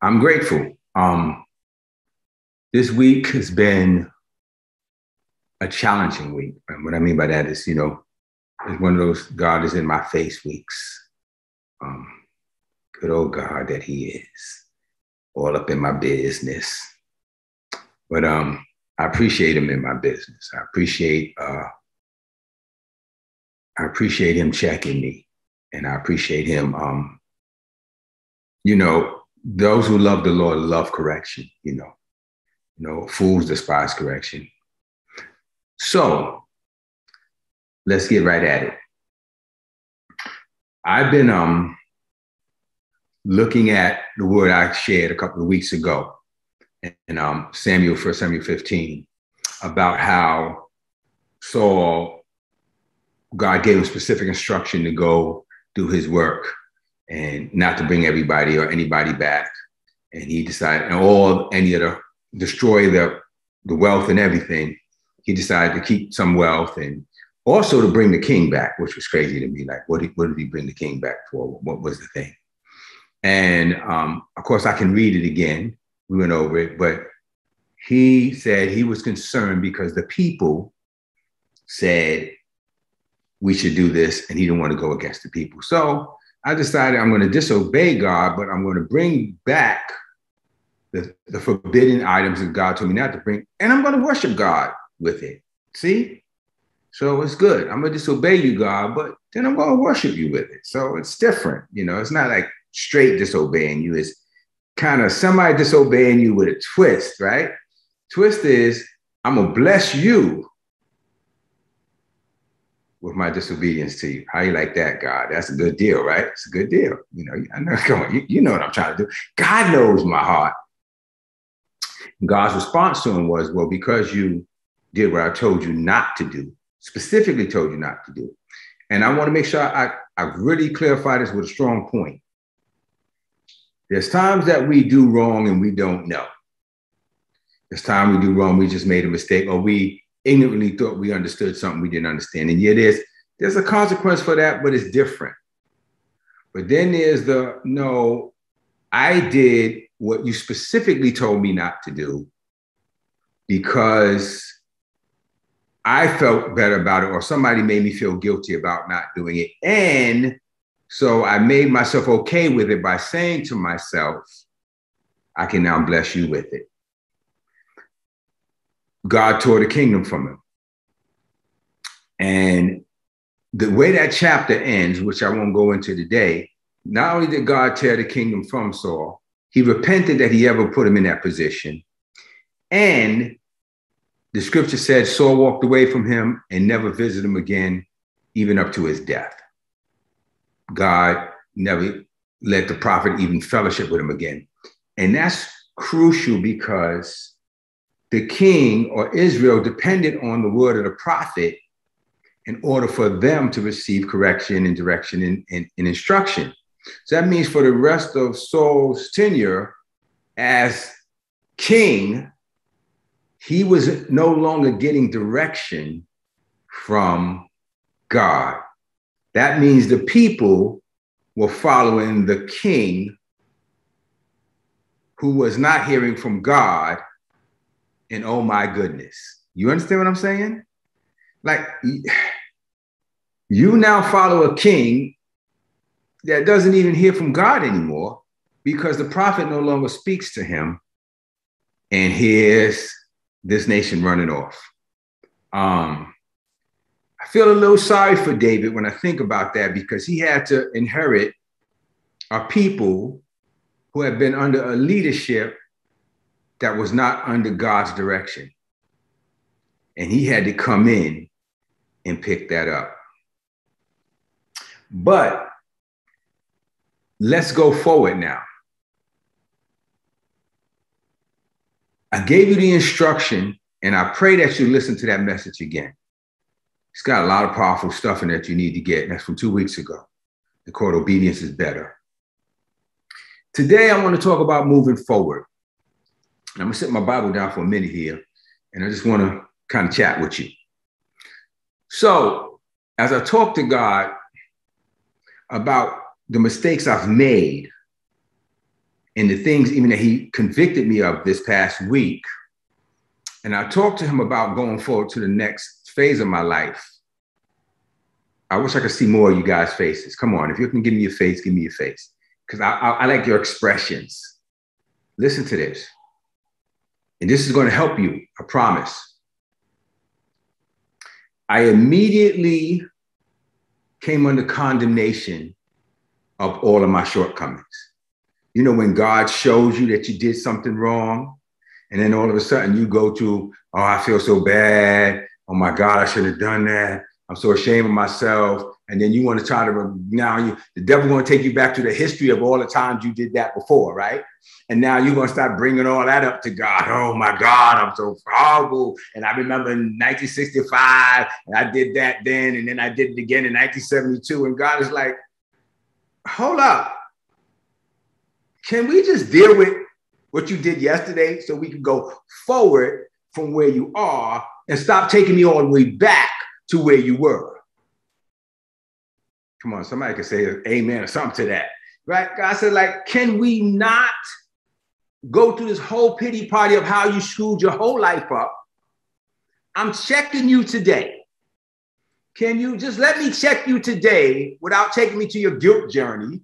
I'm grateful. Um, this week has been a challenging week. And what I mean by that is, you know, it's one of those God is in my face weeks. Um, good old God that He is, all up in my business. But um, I appreciate Him in my business. I appreciate uh, I appreciate Him checking me, and I appreciate Him. Um, you know, those who love the Lord love correction. You know, you know, fools despise correction. So let's get right at it. I've been um, looking at the word I shared a couple of weeks ago in um, Samuel, 1 Samuel 15, about how Saul, God gave him specific instruction to go do his work and not to bring everybody or anybody back. And he decided, and all any of the destroy the, the wealth and everything, he decided to keep some wealth and also to bring the king back, which was crazy to me. Like, what did, what did he bring the king back for? What was the thing? And um, of course, I can read it again. We went over it, but he said he was concerned because the people said we should do this, and he didn't want to go against the people. So I decided I'm going to disobey God, but I'm going to bring back the, the forbidden items that God told me not to bring, and I'm going to worship God with it. See? So it's good. I'm going to disobey you, God, but then I'm going to worship you with it. So it's different. You know, it's not like straight disobeying you, it's kind of somebody disobeying you with a twist, right? Twist is, I'm going to bless you with my disobedience to you. How you like that, God? That's a good deal, right? It's a good deal. You know, I know, come on, you, you know what I'm trying to do. God knows my heart. God's response to him was, Well, because you did what I told you not to do, specifically told you not to do. And I want to make sure I, I really clarify this with a strong point. There's times that we do wrong and we don't know. There's time we do wrong, we just made a mistake, or we ignorantly thought we understood something we didn't understand. And yet there's there's a consequence for that, but it's different. But then there's the no, I did what you specifically told me not to do because I felt better about it, or somebody made me feel guilty about not doing it. And so I made myself okay with it by saying to myself, I can now bless you with it. God tore the kingdom from him. And the way that chapter ends, which I won't go into today, not only did God tear the kingdom from Saul, he repented that he ever put him in that position. And the scripture said Saul walked away from him and never visited him again, even up to his death. God never let the prophet even fellowship with him again. And that's crucial because the king or Israel depended on the word of the prophet in order for them to receive correction and direction and, and, and instruction. So that means for the rest of Saul's tenure as king, he was no longer getting direction from God. That means the people were following the king who was not hearing from God. And oh my goodness, you understand what I'm saying? Like, you now follow a king that doesn't even hear from God anymore because the prophet no longer speaks to him. And here's this nation running off. Um, I feel a little sorry for David when I think about that because he had to inherit a people who had been under a leadership that was not under God's direction. And he had to come in and pick that up. But Let's go forward now. I gave you the instruction, and I pray that you listen to that message again. It's got a lot of powerful stuff in that you need to get. That's from two weeks ago. The court obedience is better. Today, I want to talk about moving forward. I'm to set my Bible down for a minute here, and I just want to kind of chat with you. So, as I talk to God about the mistakes I've made and the things even that he convicted me of this past week. And I talked to him about going forward to the next phase of my life. I wish I could see more of you guys' faces. Come on, if you can give me your face, give me your face. Because I, I, I like your expressions. Listen to this. And this is going to help you, I promise. I immediately came under condemnation of all of my shortcomings. You know, when God shows you that you did something wrong, and then all of a sudden you go to, oh, I feel so bad. Oh my God, I should have done that. I'm so ashamed of myself. And then you want to try to now you the devil going to take you back to the history of all the times you did that before, right? And now you're going to start bringing all that up to God. Oh my God, I'm so horrible. And I remember in 1965, and I did that then, and then I did it again in 1972. And God is like, hold up. Can we just deal with what you did yesterday so we can go forward from where you are and stop taking me all the way back to where you were. Come on, somebody can say amen or something to that. Right? God said, like, can we not go through this whole pity party of how you screwed your whole life up? I'm checking you today. Can you just let me check you today without taking me to your guilt journey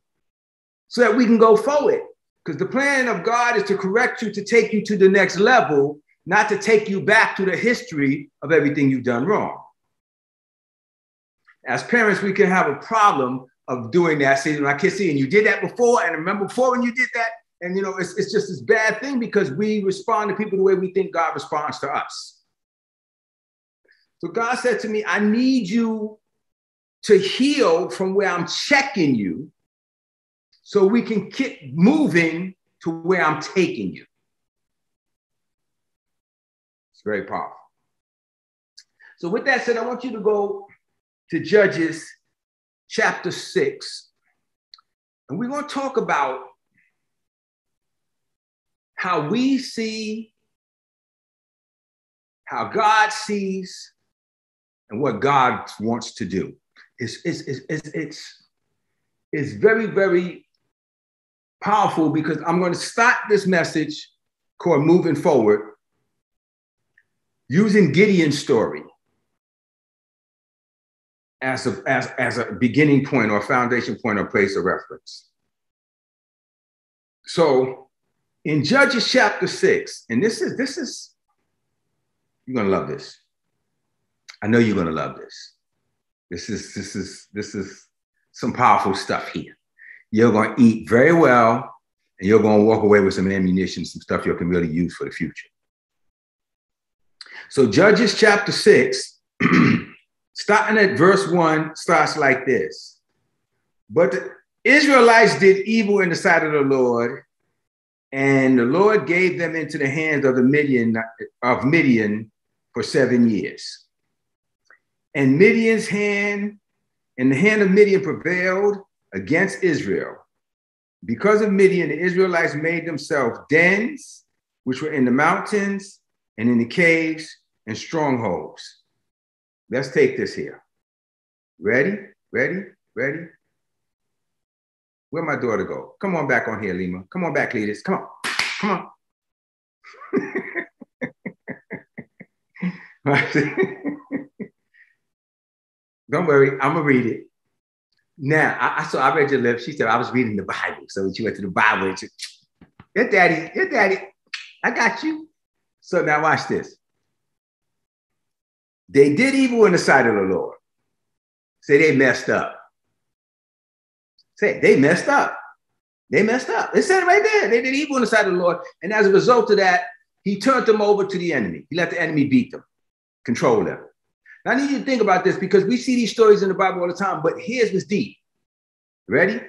so that we can go forward? Because the plan of God is to correct you, to take you to the next level, not to take you back to the history of everything you've done wrong as parents, we can have a problem of doing that. Saying, my kids see, and you did that before, and remember before when you did that, and you know, it's, it's just this bad thing because we respond to people the way we think God responds to us. So God said to me, I need you to heal from where I'm checking you so we can keep moving to where I'm taking you. It's very powerful. So, with that said, I want you to go to Judges chapter 6. And we're going to talk about how we see, how God sees, and what God wants to do. It's, it's, it's, it's, it's very, very powerful because I'm going to start this message called Moving Forward using Gideon's story as a, as, as a beginning point or foundation point or place of reference. So in Judges chapter six, and this is this is you're gonna love this. I know you're gonna love this. This is this is this is some powerful stuff here. You're gonna eat very well, and you're gonna walk away with some ammunition, some stuff you can really use for the future. So Judges chapter six starting at verse one, starts like this. But the Israelites did evil in the sight of the Lord, and the Lord gave them into the hands of the Midian of Midian for seven years. And Midian's hand, and the hand of Midian prevailed against Israel. Because of Midian, the Israelites made themselves dens, which were in the mountains and in the caves and strongholds. Let's take this here. Ready? Ready? Ready? Where my daughter go? Come on back on here, Lima. Come on back, Cletus. Come on. Come on. Don't worry, I'm gonna read it. Now, I, I, saw I read your lips. She said I was reading the Bible. So she went to the Bible and your daddy, your daddy, I got you. So now watch this. They did evil in the sight of the Lord. Say they messed up. Say they messed up. They messed up. It said it right there. They did evil in the sight of the Lord. And as a result of that, he turned them over to the enemy. He let the enemy beat them, control them. Now, I need you to think about this because we see these stories in the Bible all the time, but here's what's deep. Ready?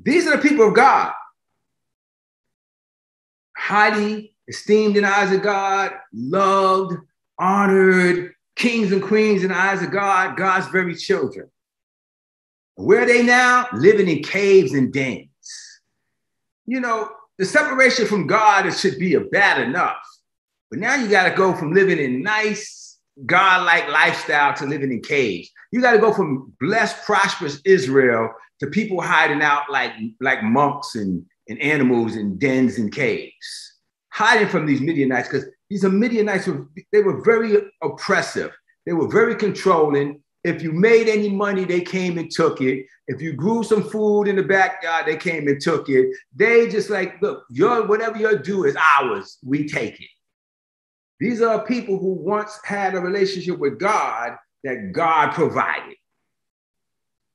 These are the people of God, highly esteemed in the eyes of God, loved, honored kings and queens in the eyes of God, God's very children. Where are they now? Living in caves and dens. You know, the separation from God it should be a bad enough. But now you got to go from living in nice, God-like lifestyle to living in caves. You got to go from blessed, prosperous Israel to people hiding out like, like monks and, and animals in dens and caves, hiding from these Midianites because these Midianites, they were very oppressive. They were very controlling. If you made any money, they came and took it. If you grew some food in the backyard, they came and took it. They just like, look, your whatever you do is ours. We take it. These are people who once had a relationship with God that God provided.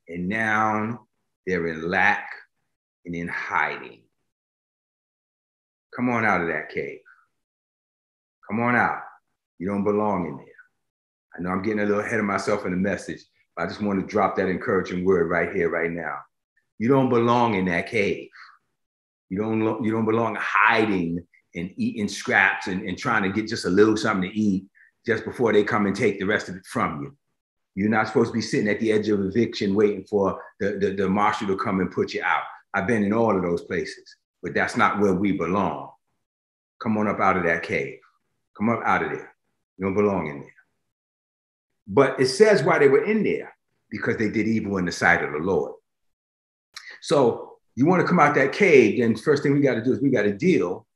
And now they're in lack and in hiding. Come on out of that cave. Come on out. You don't belong in there. I know I'm getting a little ahead of myself in the message, but I just want to drop that encouraging word right here, right now. You don't belong in that cave. You don't, you don't belong hiding and eating scraps and, and trying to get just a little something to eat just before they come and take the rest of it from you. You're not supposed to be sitting at the edge of eviction waiting for the, the, the marshal to come and put you out. I've been in all of those places, but that's not where we belong. Come on up out of that cave. Come up out of there. You don't belong in there. But it says why they were in there, because they did evil in the sight of the Lord. So you want to come out that cave, then first thing we got to do is we got to deal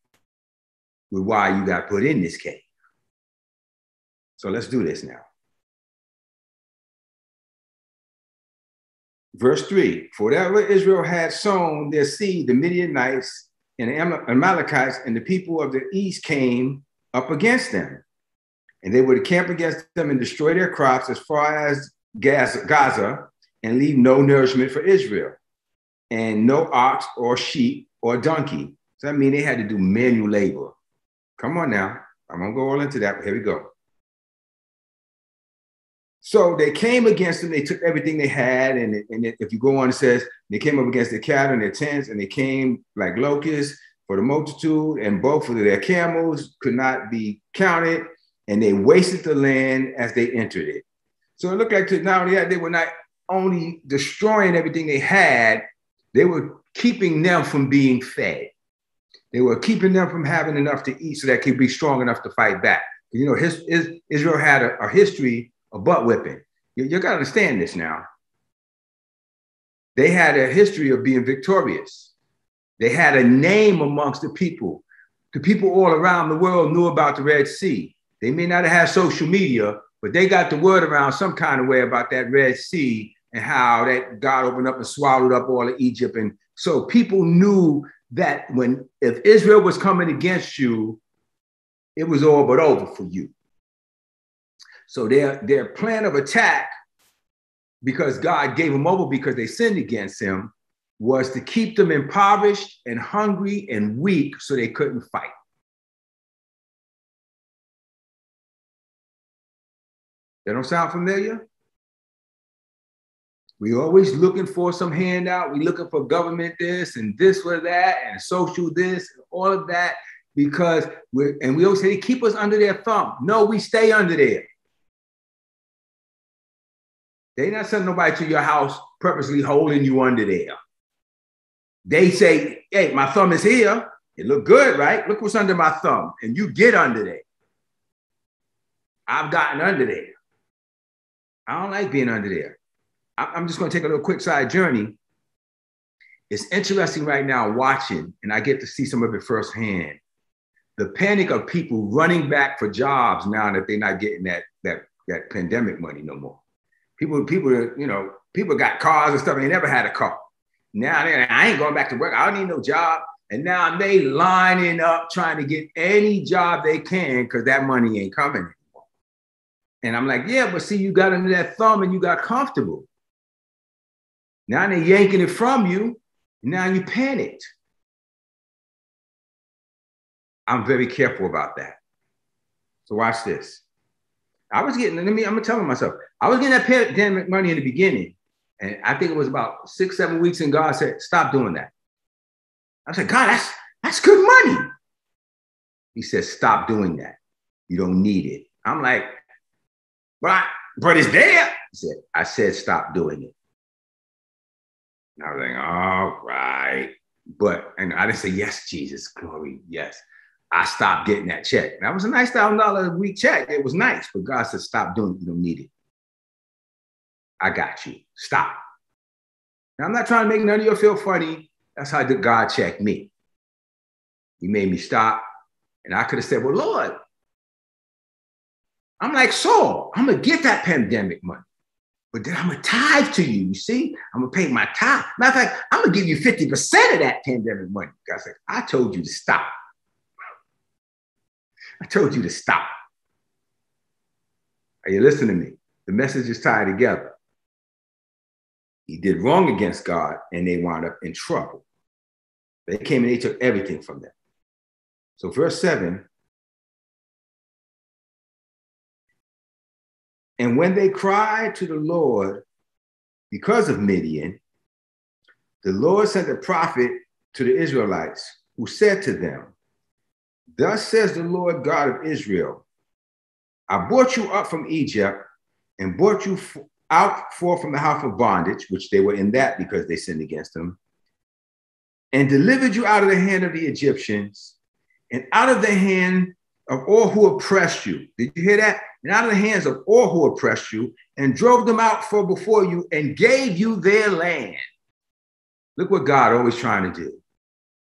with why you got put in this cave. So let's do this now. Verse 3 For whatever Israel had sown their seed, the Midianites and the Amalekites and the people of the east came up against them. And they would camp against them and destroy their crops as far as Gaza and leave no nourishment for Israel, and no ox or sheep or donkey. So that means they had to do manual labor. Come on now. I'm to go all into that. Here we go. So they came against them. They took everything they had. And, and if you go on, it says they came up against the cattle and their tents, and they came like locusts for the multitude, and both of their camels could not be counted, and they wasted the land as they entered it. So it looked like to only that, they were not only destroying everything they had, they were keeping them from being fed. They were keeping them from having enough to eat so that could be strong enough to fight back. You know, his, his, Israel had a, a, history of butt whipping. You, you got to understand this now. They had a history of being victorious. They had a name amongst the people. The people all around the world knew about the Red Sea. They may not have had social media, but they got the word around some kind of way about that Red Sea and how that God opened up and swallowed up all of Egypt. And so people knew that when if Israel was coming against you, it was all but over for you. So their, their plan of attack, because God gave them over because they sinned against him, was to keep them impoverished and hungry and weak so they couldn't fight. That don't sound familiar? We always looking for some handout. We looking for government this and this or that and social this, and all of that, because we're and we always say they keep us under their thumb. No, we stay under there. They not sending nobody to your house purposely holding you under there. They say, hey, my thumb is here. It look good, right? Look what's under my thumb. And you get under there. I've gotten under there. I don't like being under there. I'm just going to take a little quick side journey. It's interesting right now watching, and I get to see some of it firsthand. The panic of people running back for jobs now that they're not getting that that that pandemic money no more. People, people, you know, people got cars and stuff. They never had a car. Now they I ain't going back to work. I don't need no job. And now they lining up trying to get any job they can because that money ain't coming anymore. And I'm like, yeah, but see, you got under that thumb and you got comfortable. Now they're yanking it from you. Now you panicked. I'm very careful about that. So watch this. I was getting, let me, I'm gonna tell myself, I was getting that pandemic money in the beginning. And I think it was about six, seven weeks, and God said, stop doing that. I said, God, that's that's good money. He said, stop doing that. You don't need it. I'm like, but, I, but it's there. He said, I said, stop doing it. And I was like, all right. But, and I didn't say, yes, Jesus, glory, yes. I stopped getting that check. That was a nice thousand dollar a week check. It was nice, but God said, stop doing it. You don't need it. I got you. Stop. Now, I'm not trying to make none of you feel funny. That's how God checked me. He made me stop. And I could have said, Well, Lord, I'm like Saul, I'm gonna get that pandemic money. But then I'm gonna tithe to you. You see, I'm gonna pay my tithe. Matter of fact, I'm gonna give you 50% of that pandemic money. God said, I told you to stop. I told you to stop. Are you listening to me? The message is tied together. He did wrong against God and they wound up in trouble. They came and they took everything from them. So, verse 7 And when they cried to the Lord because of Midian, the Lord sent a prophet to the Israelites who said to them, Thus says the Lord God of Israel, I brought you up from Egypt and brought you out forth from the house of bondage, which they were in that because they sinned against him, and delivered you out of the hand of the Egyptians and out of the hand of all who oppressed you. Did you hear that? And out of the hands of all who oppressed you, and drove them out for before you, and gave you their land. Look what God always trying to do.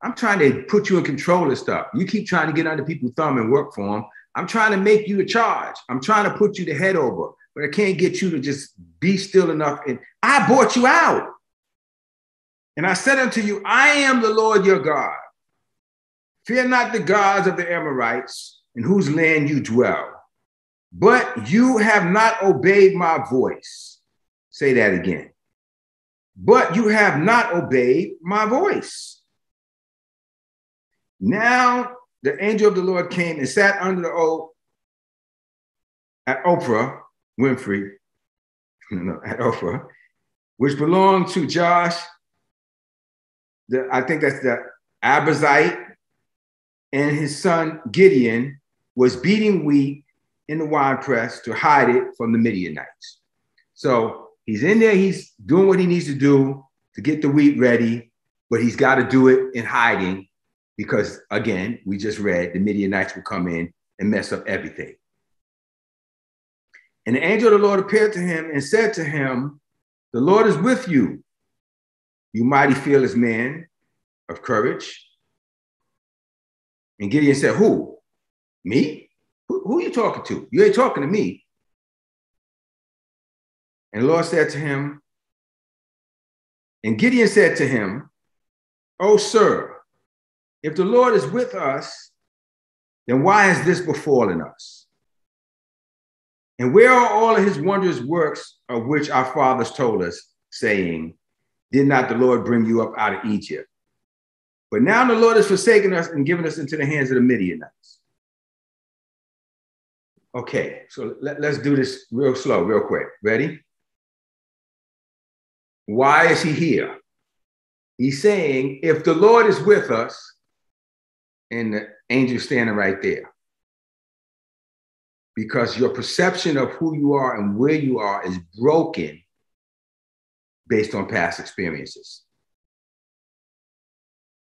I'm trying to put you in control of stuff. You keep trying to get under people's thumb and work for them. I'm trying to make you a charge. I'm trying to put you the head over, but I can't get you to just be still enough. And I bought you out. And I said unto you, I am the Lord your God. Fear not the gods of the Amorites in whose land you dwell, but you have not obeyed my voice. Say that again. But you have not obeyed my voice. Now the angel of the Lord came and sat under the oak at Oprah Winfrey, no, at Oprah, which belonged to Josh. The, I think that's the Abazite, and his son Gideon was beating wheat in the wine press to hide it from the Midianites. So he's in there, he's doing what he needs to do to get the wheat ready, but he's got to do it in hiding because, again, we just read the Midianites will come in and mess up everything. And the angel of the Lord appeared to him and said to him, The Lord is with you, you mighty fearless man of courage. And Gideon said, Who? Me? Who, who are you talking to? You ain't talking to me. And the Lord said to him, and Gideon said to him, Oh, sir, if the Lord is with us, then why has this befallen us? And where are all of his wondrous works of which our fathers told us, saying, Did not the Lord bring you up out of Egypt? But now the Lord has forsaken us and given us into the hands of the Midianites. Okay, so let, us do this real slow, real quick. Ready? Why is he here? He's saying, if the Lord is with us, and the angel standing right there. Because your perception of who you are and where you are is broken based on past experiences.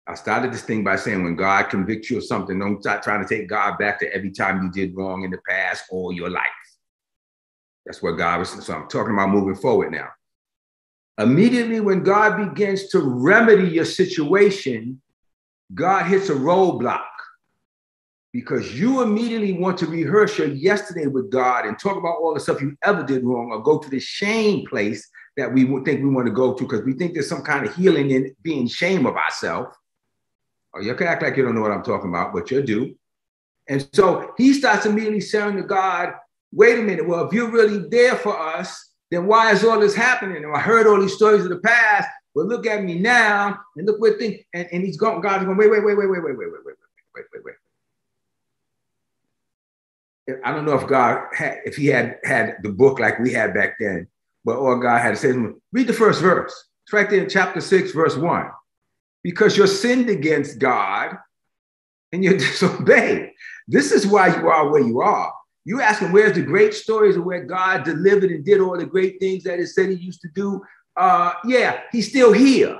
I started this thing by saying when God convicts you of something, don't start trying to take God back to every time you did wrong in the past all your life. That's what God was. So I'm talking about moving forward now. Immediately when God begins to remedy your situation, God hits a roadblock because you immediately want to rehearse your yesterday with God and talk about all the stuff you ever did wrong or go to the shame place that we think we want to go to because we think there's some kind of healing in being shame of ourselves. Or oh, you can act like you don't know what I'm talking about, but you do. And so he starts immediately saying to God, wait a minute, well, if you're really there for us, then why is all this happening? And I heard all these stories of the past, but look at me now and look what thing. And, he's going, God's going, wait, wait, wait, wait, wait, wait, wait, wait, wait, wait, wait, wait. I don't know if God had, if he had had the book like we had back then, but all God had to say to him, read the first verse. It's right there in chapter six, verse one. Because you're sinned against God and you disobeyed. This is why you are where you are. You asking where's the great stories of where God delivered and did all the great things that he said he used to do? Uh, yeah, he's still here.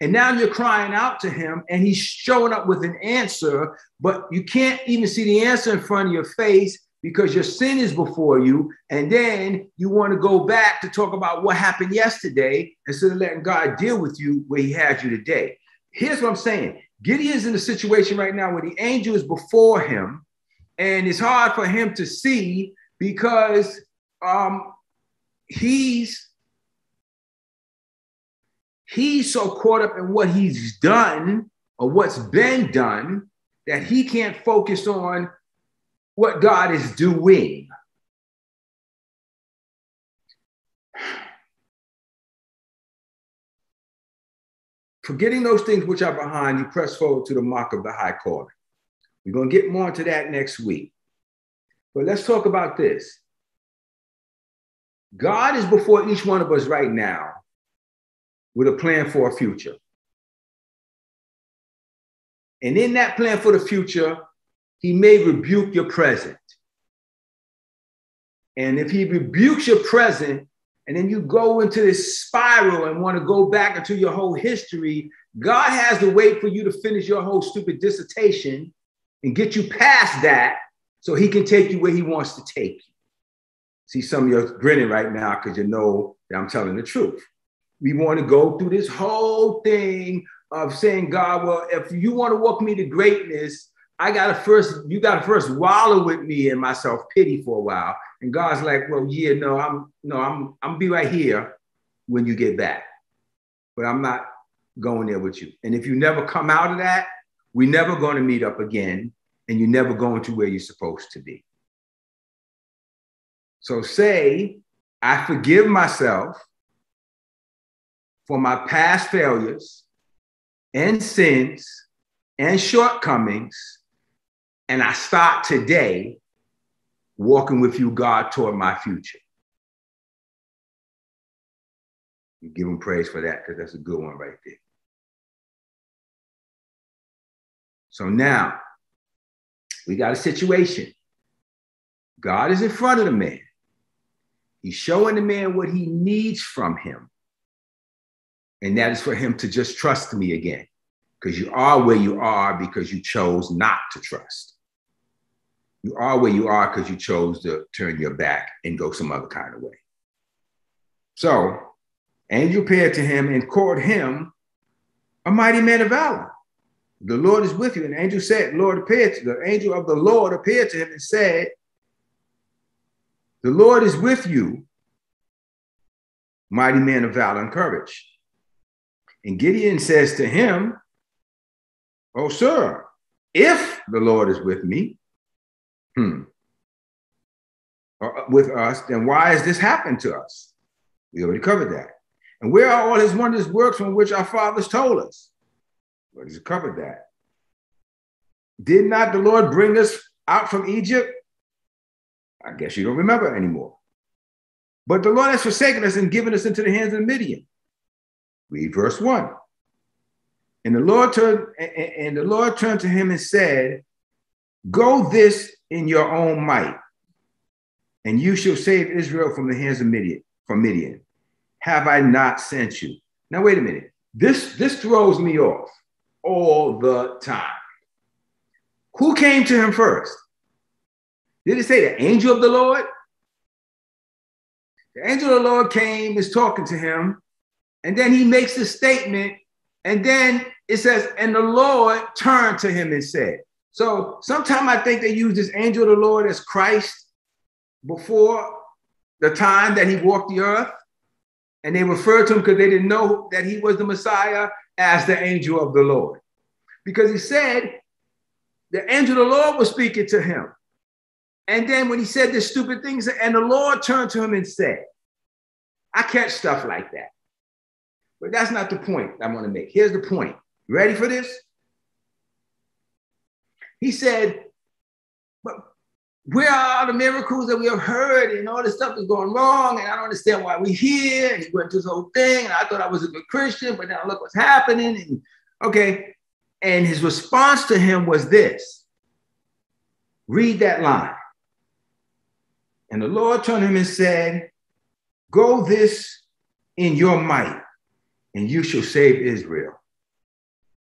And now you're crying out to him and he's showing up with an answer, but you can't even see the answer in front of your face because your sin is before you. And then you want to go back to talk about what happened yesterday instead of letting God deal with you where he has you today. here's what I'm saying Gideon's in a situation right now where the angel is before him, and it's hard for him to see because um, he's he's so caught up in what he's done or what's been done that he can't focus on what God is doing. Forgetting those things which are behind, you press forward to the mark of the high calling. We're going to get more into that next week. But let's talk about this. God is before each one of us right now with a plan for a future. And in that plan for the future, he may rebuke your present. And if he rebukes your present, and then you go into this spiral and want to go back into your whole history, God has to wait for you to finish your whole stupid dissertation and get you past that so he can take you where he wants to take you. See, some of you are grinning right now because you know that I'm telling the truth. We want to go through this whole thing of saying, God, well, if you want to walk me to greatness, I gotta first, you gotta first wallow with me in my self pity for a while. And God's like, well, yeah, no, I'm no, I'm I'm be right here when you get back. But I'm not going there with you. And if you never come out of that, we're never going to meet up again, and you're never going to where you're supposed to be. So say, I forgive myself for my past failures and sins and shortcomings and I start today walking with you, God, toward my future. You give him praise for that because that's a good one right there. So now we got a situation. God is in front of the man. He's showing the man what he needs from him. And that is for him to just trust me again. Because you are where you are because you chose not to trust. You are where you are because you chose to turn your back and go some other kind of way. So, angel appeared to him and called him a mighty man of valor. The Lord is with you. And angel said, Lord appeared to the angel of the Lord appeared to him and said, The Lord is with you, mighty man of valor and courage. And Gideon says to him, Oh, sir, if the Lord is with me, Hmm. Uh, with us, then why has this happened to us? We already covered that. And where are all his wondrous works from which our fathers told us? We already covered that. Did not the Lord bring us out from Egypt? I guess you don't remember anymore. But the Lord has forsaken us and given us into the hands of Midian. Read verse one. And the Lord turned and the Lord turned to him and said, Go this in your own might, and you shall save Israel from the hands of Midian, from Midian. Have I not sent you? Now, wait a minute. This, this throws me off all the time. Who came to him first? Did it say the angel of the Lord? The angel of the Lord came, is talking to him, and then he makes a statement, and then it says, and the Lord turned to him and said, so sometimes I think they use this angel of the Lord as Christ before the time that he walked the earth. And they referred to him because they didn't know that he was the Messiah as the angel of the Lord. Because he said the angel of the Lord was speaking to him. And then when he said this stupid things, and the Lord turned to him and said, I catch stuff like that. But that's not the point I want to make. Here's the point. You ready for this? He said, but where are all the miracles that we have heard and all this stuff is going wrong and I don't understand why we're here. And he went through this whole thing and I thought I was a good Christian, but now look what's happening. And okay. And his response to him was this read that line. And the Lord turned him and said, Go this in your might, and you shall save Israel.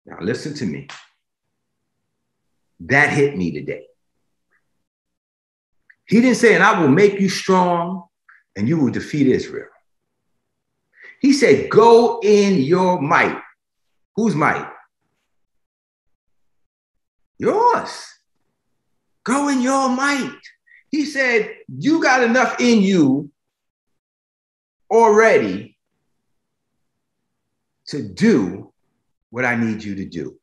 Now, listen to me. That hit me today. He didn't say, and I will make you strong and you will defeat Israel. He said, go in your might. Whose might? Yours. Go in your might. He said, You got enough in you already to do what I need you to do.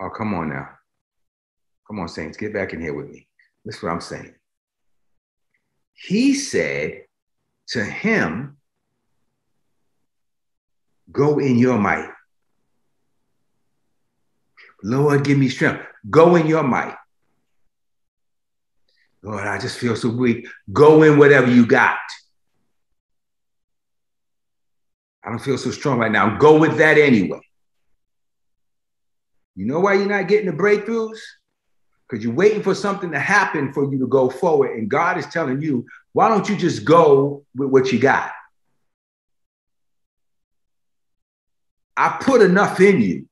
Oh, come on now. Come on, Saints, get back in here with me. This is what I'm saying. He said to him, Go in your might. Lord, give me strength. Go in your might. Lord, I just feel so weak. Go in whatever you got. I don't feel so strong right now. Go with that anyway. You know why you're not getting the breakthroughs? Because you're waiting for something to happen for you to go forward. And God is telling you, why don't you just go with what you got? I put enough in you.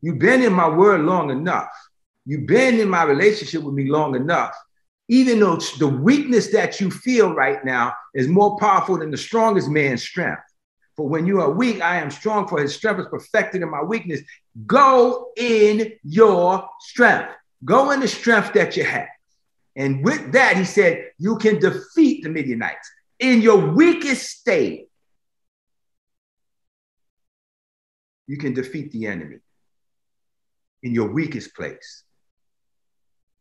You've been in my word long enough. You've been in my relationship with me long enough. Even though the weakness that you feel right now is more powerful than the strongest man's strength. For when you are weak, I am strong, for his strength is perfected in my weakness. Go in your strength. Go in the strength that you have. And with that, he said, you can defeat the Midianites in your weakest state. You can defeat the enemy in your weakest place.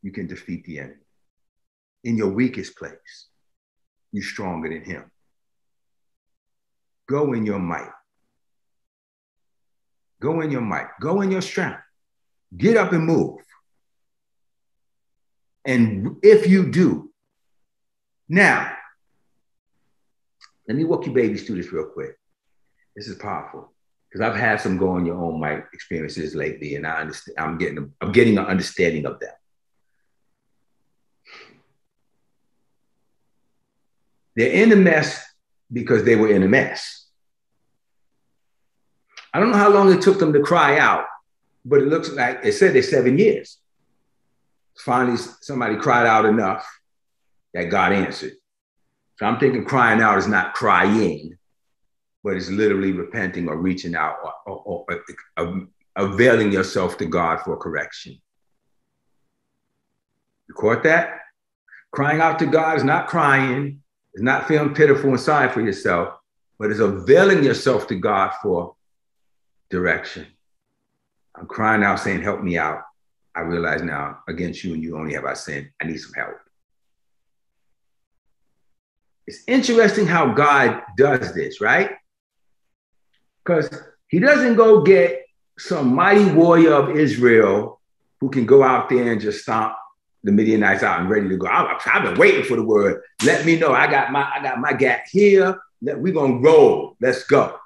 You can defeat the enemy in your weakest place. You're stronger than him. Go in your might. Go in your might. Go in your strength. Get up and move. And if you do, now, let me walk you babies through this real quick. This is powerful because I've had some go on your own mic experiences lately, and I understand. I'm getting I'm getting an understanding of them. They're in a mess because they were in a mess. I don't know how long it took them to cry out, but it looks like it said they seven years. Finally, somebody cried out enough that God answered. So I'm thinking crying out is not crying, but it's literally repenting or reaching out or, or, or, or uh, availing yourself to God for correction. You caught that? Crying out to God is not crying, it's not feeling pitiful and sorry for yourself, but it's availing yourself to God for direction. I'm crying out saying, Help me out. I realize now against you and you only have I sinned. I need some help. It's interesting how God does this, right? Because he doesn't go get some mighty warrior of Israel who can go out there and just stomp the Midianites out and ready to go. I, have been waiting for the word. Let me know. I got my I got my gap here. We're gonna roll. Let's go.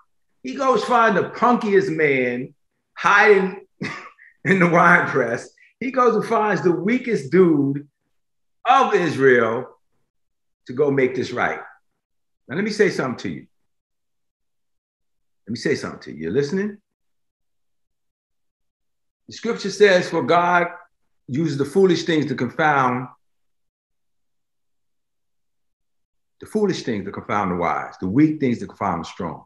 He goes find the punkiest man hiding in the wine press. He goes and finds the weakest dude of Israel to go make this right. Now let me say something to you. Let me say something to you. You're listening? The scripture says, For God uses the foolish things to confound the foolish things to confound the wise, the weak things to confound the strong.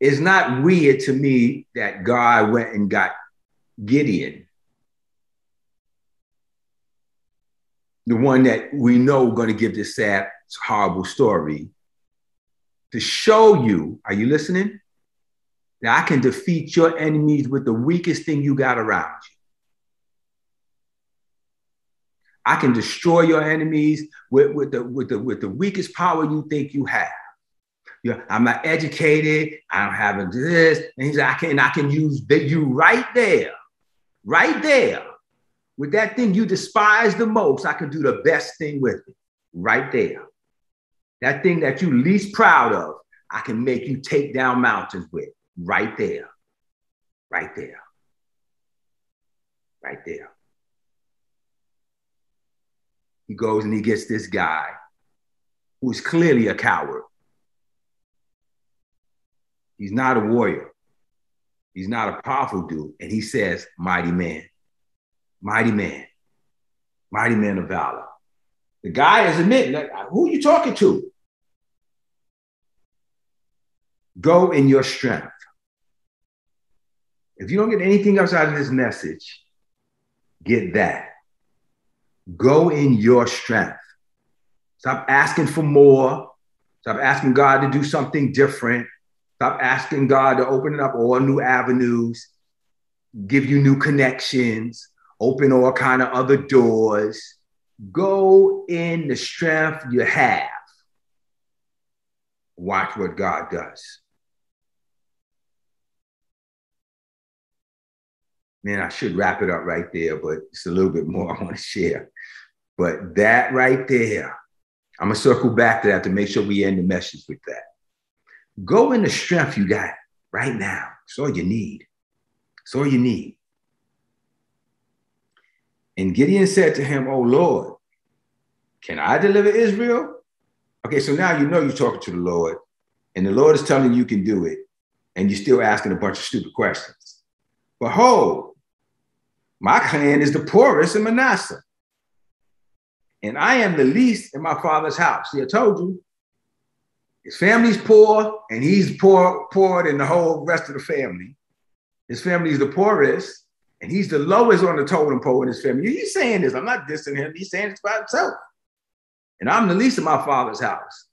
It's not weird to me that God went and got Gideon, the one that we know going to give this sad, horrible story, to show you, are you listening? That I can defeat your enemies with the weakest thing you got around you. I can destroy your enemies with, with, the, with, the, with the weakest power you think you have. You know, I'm not educated. I don't have this. And he's like, I can, I can use you right there, right there. With that thing you despise the most, I can do the best thing with it, right there. That thing that you least proud of, I can make you take down mountains with right there. Right there. Right there. He goes and he gets this guy who's clearly a coward. He's not a warrior. He's not a powerful dude. And he says, Mighty man, mighty man, mighty man of valor. The guy is admitting, like, who are you talking to? Go in your strength. If you don't get anything else out of this message, get that. Go in your strength. Stop asking for more. Stop asking God to do something different. Stop asking God to open up all new avenues, give you new connections, open all kind of other doors. Go in the strength you have. Watch what God does. man, I should wrap it up right there, but it's a little bit more I want to share. But that right there, I'm gonna circle back to that to make sure we end the message with that. Go in the strength you got right now. It's all you need. It's all you need. And Gideon said to him, Oh Lord, can I deliver Israel? Okay, so now you know you're talking to the Lord, and the Lord is telling you you can do it, and you're still asking a bunch of stupid questions. Behold, my clan is the poorest in Manasseh, and I am the least in my father's house. See, I told you, his family's poor, and he's poor, poorer than the whole rest of the family. His family's the poorest, and he's the lowest on the totem pole in his family. He's saying this. I'm not dissing him. He's saying this about himself. And I'm the least in my father's house.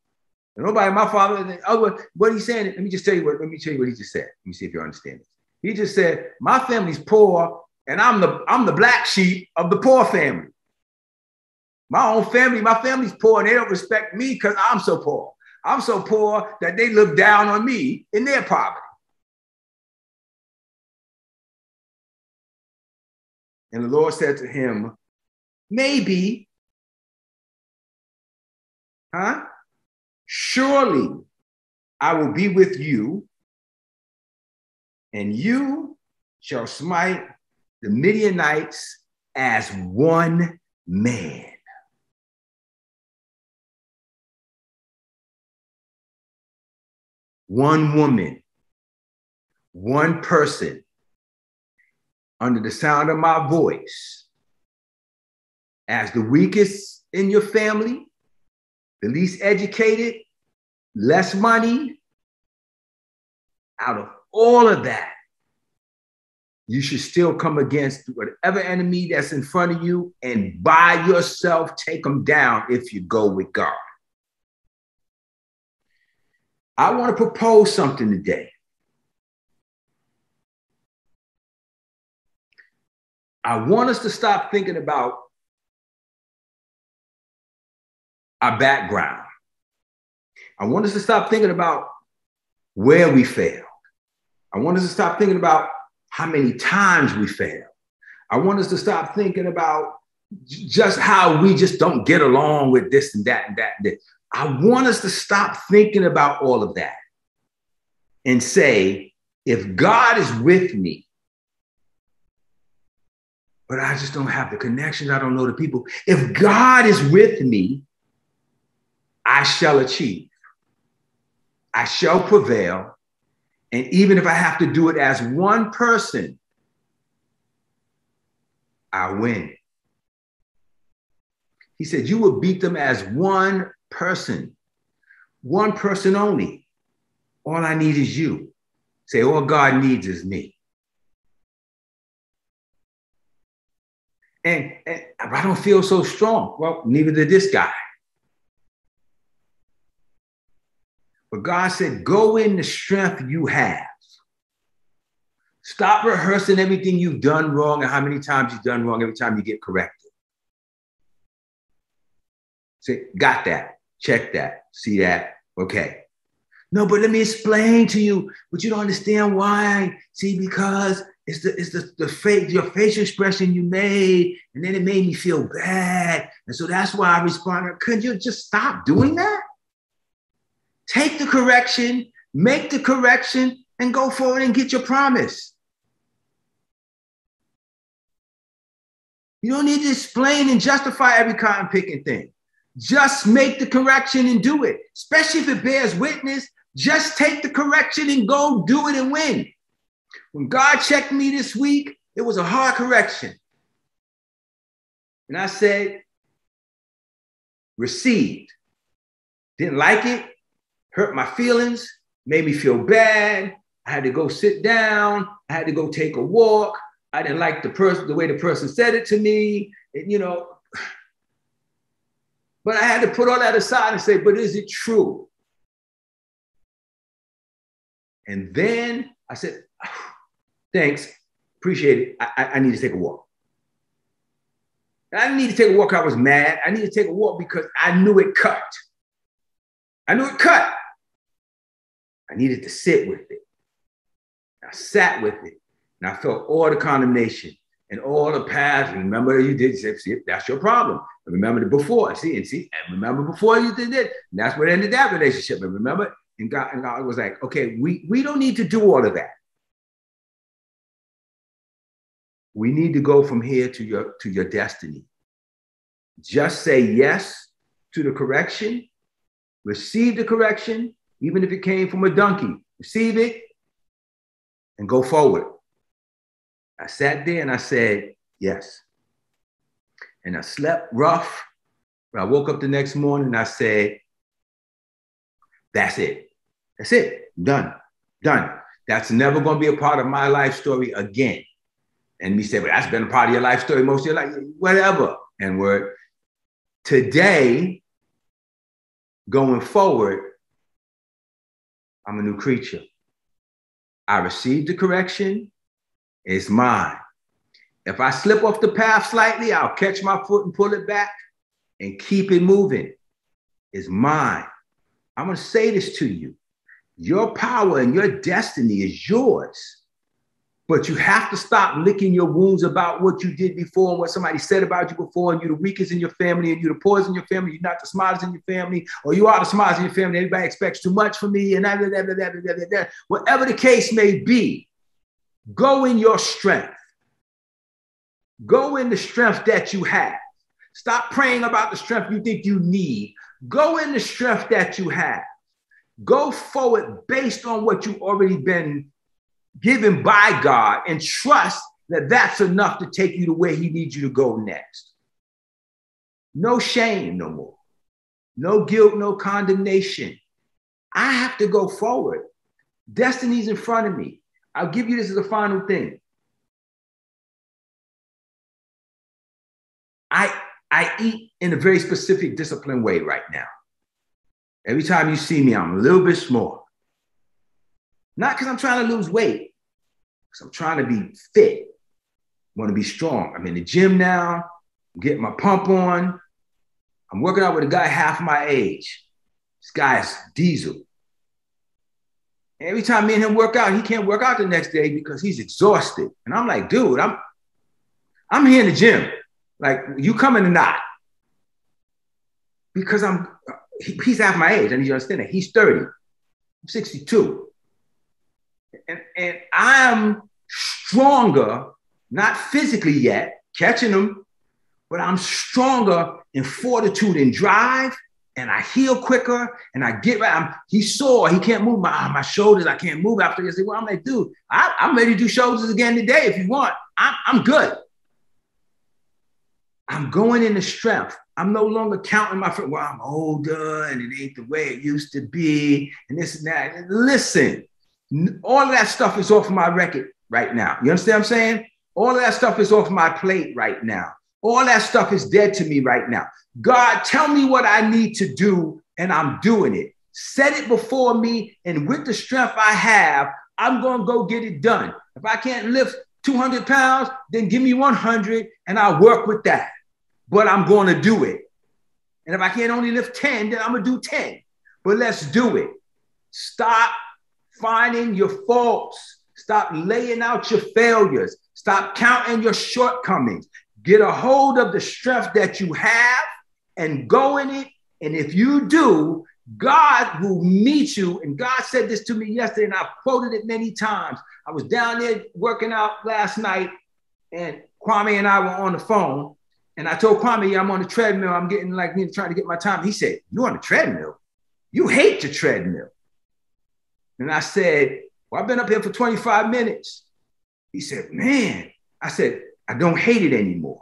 And nobody, my father, oh, what he's saying, let me just tell you what, let me tell you what he just said. Let me see if you understand this. He just said, my family's poor, and I'm the I'm the black sheep of the poor family. My own family, my family's poor, and they don't respect me because I'm so poor. I'm so poor that they look down on me in their poverty. And the Lord said to him, Maybe, huh? Surely I will be with you, and you shall smite the Midianites as one man. One woman, one person, under the sound of my voice, as the weakest in your family, the least educated, less money, out of all of that, you should still come against whatever enemy that's in front of you and by yourself take them down if you go with God. I want to propose something today. I want us to stop thinking about our background. I want us to stop thinking about where we failed. I want us to stop thinking about how many times we failed. I want us to stop thinking about just how we just don't get along with this and that and that and this. I want us to stop thinking about all of that and say, if God is with me, but I just don't have the connections, I don't know the people. If God is with me, I shall achieve. I shall prevail and even if I have to do it as one person, I win. He said, You will beat them as one person, one person only. All I need is you. Say, All God needs is me. And, and I don't feel so strong. Well, neither did this guy. But God said, go in the strength you have. Stop rehearsing everything you've done wrong and how many times you've done wrong every time you get corrected. Say, got that. Check that. See that. Okay. No, but let me explain to you, but you don't understand why. See, because it's the it's the, the face, your facial expression you made, and then it made me feel bad. And so that's why I responded. Could you just stop doing that? Take the correction, make the correction, and go forward and get your promise. You don't need to explain and justify every cotton picking thing. Just make the correction and do it. Especially if it bears witness, just take the correction and go do it and win. When God checked me this week, it was a hard correction. And I said, received. Didn't like it, hurt my feelings, made me feel bad, I had to go sit down. I had to go take a walk. I didn't like the person, the way the person said it to me. And, you know, but I had to put all that aside and say, but is it true? And then I said, thanks, appreciate it. I, I, need to take a walk. I didn't need to take a walk. I was mad. I need to take a walk because I knew it cut. I knew it cut. I needed to sit with it. I sat with it and I felt all the condemnation and all the past. Remember you did see that's your problem. Remember the before, see and see, and remember before you did it. And that's what ended that relationship. And remember, and God, and God was like, okay, we, we don't need to do all of that. We need to go from here to your to your destiny. Just say yes to the correction, receive the correction, even if it came from a donkey. Receive it and go forward. I sat there and I said, yes. And I slept rough. But I woke up the next morning and I said, that's it. That's it. Done. Done. That's never going to be a part of my life story again. And me say, well, that's been a part of your life story most of your life. Whatever. And word. Today, going forward, I'm a new creature. I received the correction. It's mine. If I slip off the path slightly, I'll catch my foot and pull it back and keep it moving. It's mine. I'm going to say this to you. Your power and your destiny is yours. But you have to stop licking your wounds about what you did before and what somebody said about you before, and you're the weakest in your family, and you're the poorest in your family, you're not the smartest in your family, or you are the smartest in your family. Everybody expects too much from me, and blah, blah, blah, whatever the case may be, go in your strength. Go in the strength that you have. Stop praying about the strength you think you need. Go in the strength that you have. Go forward based on what you've already been given by God and trust that that's enough to take you to where He needs you to go next. No shame no more. No guilt, no condemnation. I have to go forward. Destiny's in front of me. I'll give you this as a final thing. I eat in a very specific disciplined way right now. Every time you see me, I'm a little bit small. Not because I'm trying to lose weight, because I'm trying to be fit, I want to be strong. I'm in the gym now, I'm getting my pump on. I'm working out with a guy half my age. This guy's diesel. Every time me and him work out, he can't work out the next day because he's exhausted. And I'm like, dude, I'm I'm here in the gym. Like, you coming or not? Because I'm he's half my age. I need you to understand that. He's 30. I'm 62 and, and I'm stronger, not physically yet, catching them, but I'm stronger in fortitude and drive, and I heal quicker, and I get right. I'm, he saw he can't move my my shoulders. I can't move after this. Well, I'm like, dude, I, am ready to do shoulders again today if you want. I'm, I'm good. I'm going into strength. I'm no longer counting my friend. Well, I'm older and it ain't the way it used to be, and this and that. Listen, all of that stuff is off my record right now. You understand what I'm saying? All of that stuff is off my plate right now. All that stuff is dead to me right now. God, tell me what I need to do, and I'm doing it. Set it before me, and with the strength I have, I'm going to go get it done. If I can't lift 200 pounds, then give me 100, and I'll work with that. But I'm going to do it. And if I can't only lift 10, then I'm going to do 10. But let's do it. Stop finding your faults. Stop laying out your failures. Stop counting your shortcomings. Get a hold of the strength that you have and go in it. And if you do, God will meet you. And God said this to me yesterday, and I've quoted it many times. I was down there working out last night, and Kwame and I were on the phone. And I told Kwame, yeah, I'm on the treadmill. I'm getting like me trying to get my time. He said, You're on the treadmill. You hate the treadmill. And I said, Well, I've been up here for 25 minutes. He said, Man, I said, I don't hate it anymore.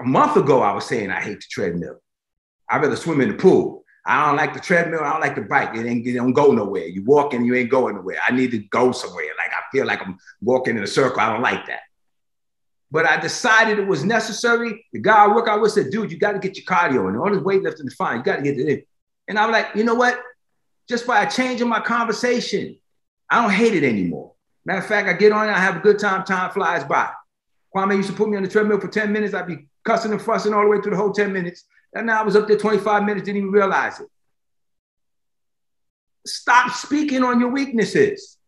A month ago, I was saying I hate the treadmill. I'd rather swim in the pool. I don't like the treadmill. I don't like the bike. It ain't it don't go nowhere. You walking, you ain't going nowhere. I need to go somewhere. Like I feel like I'm walking in a circle. I don't like that. But I decided it was necessary. The guy I work out with said, dude, you got to get your cardio and all this weightlifting is fine. You got to get it in. And I'm like, you know what? Just by changing my conversation, I don't hate it anymore. Matter of fact, I get on it, I have a good time, time flies by. Kwame used to put me on the treadmill for 10 minutes. I'd be cussing and fussing all the way through the whole 10 minutes. And now I was up there 25 minutes, didn't even realize it. Stop speaking on your weaknesses.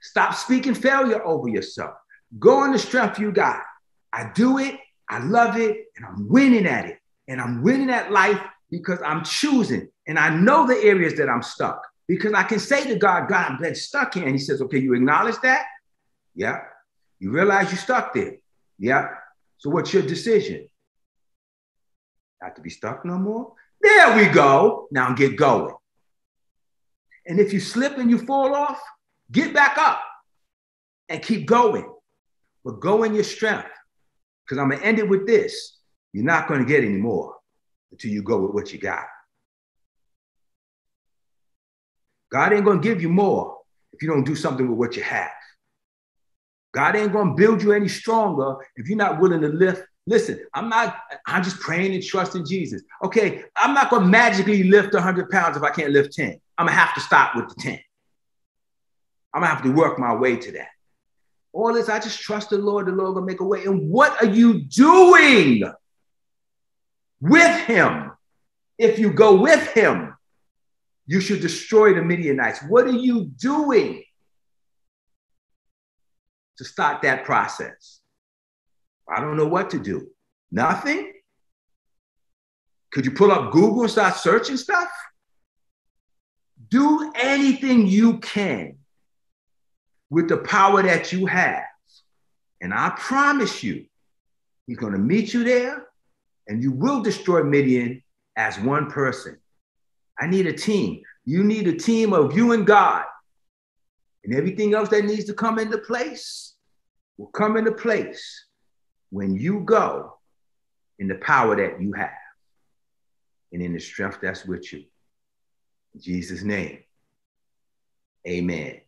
Stop speaking failure over yourself. Go on the strength you got. I do it, I love it, and I'm winning at it. And I'm winning at life because I'm choosing. And I know the areas that I'm stuck because I can say to God, God, I'm been stuck here. And He says, Okay, you acknowledge that? Yeah. You realize you're stuck there. Yeah. So what's your decision? Not to be stuck no more? There we go. Now get going. And if you slip and you fall off, get back up and keep going. But go in your strength. Because I'm going to end it with this. You're not going to get any more until you go with what you got. God ain't going to give you more if you don't do something with what you have. God ain't going to build you any stronger if you're not willing to lift. Listen, I'm not, I'm just praying and trusting Jesus. Okay, I'm not going to magically lift 100 pounds if I can't lift 10. I'm going to have to stop with the 10. I'm going to have to work my way to that. All this, I just trust the Lord, the Lord will make a way. And what are you doing with him? If you go with him, you should destroy the Midianites. What are you doing? to start that process? I don't know what to do. Nothing? Could you pull up Google and start searching stuff? Do anything you can with the power that you have. And I promise you, he's going to meet you there and you will destroy Midian as one person. I need a team. You need a team of you and God. And everything else that needs to come into place will come into place when you go in the power that you have and in the strength that's with you. In Jesus' name, amen.